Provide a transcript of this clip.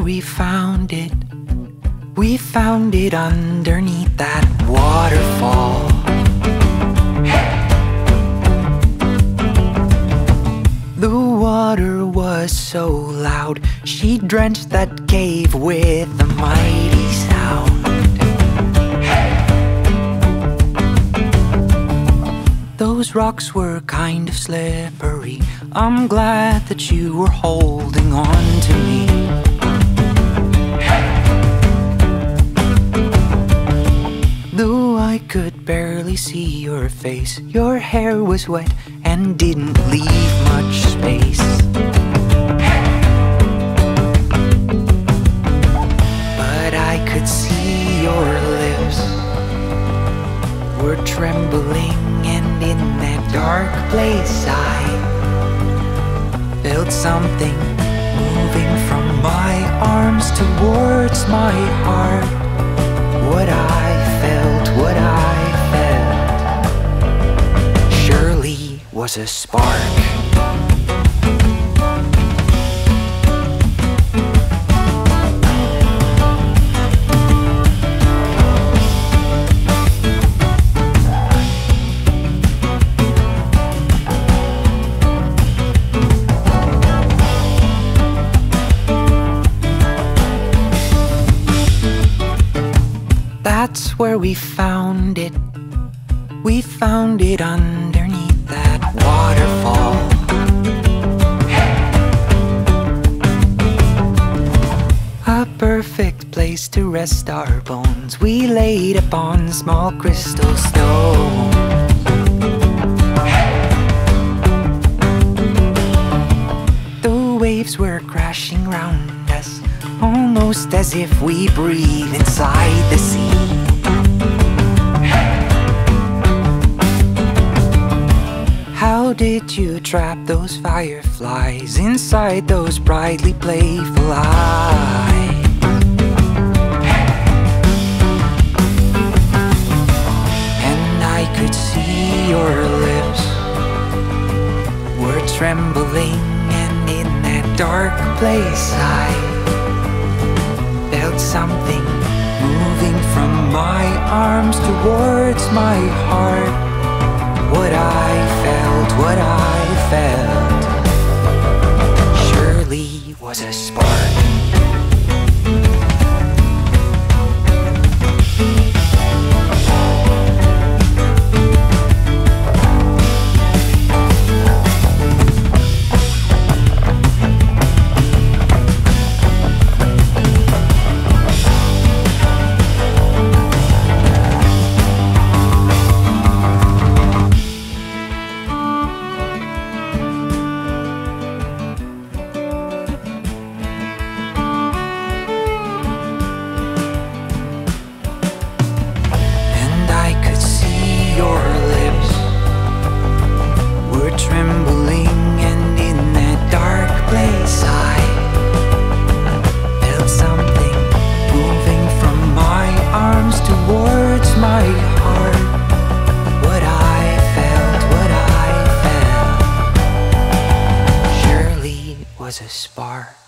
we found it. We found it underneath that waterfall. The water was so loud, she drenched that cave with a mighty sound. Those rocks were kind of slippery. I'm glad that you were holding on to me. I could barely see your face, your hair was wet and didn't leave much space. But I could see your lips were trembling, and in that dark place, I felt something moving from my arms towards my heart. What I felt, what I felt, surely was a spark. That's where we found it. We found it underneath that waterfall. A perfect place to rest our bones. We laid upon small crystal stones. The waves were crashing round us, almost as if we breathe inside the sea. How did you trap those fireflies inside those brightly playful eyes? And I could see your lips were trembling, and in that dark place, I felt something moving from my arms towards my heart. What I felt, what I felt, surely was a spark. Was a spark.